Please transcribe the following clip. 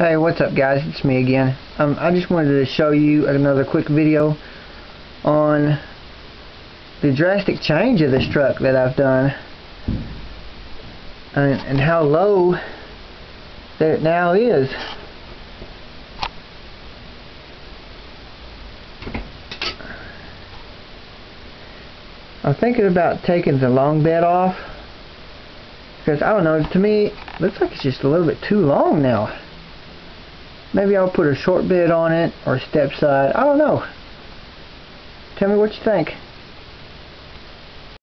Hey, what's up guys? It's me again. Um, I just wanted to show you another quick video on the drastic change of this truck that I've done and, and how low that it now is. I'm thinking about taking the long bed off because I don't know to me it looks like it's just a little bit too long now maybe I'll put a short bed on it or a step side. I don't know. Tell me what you think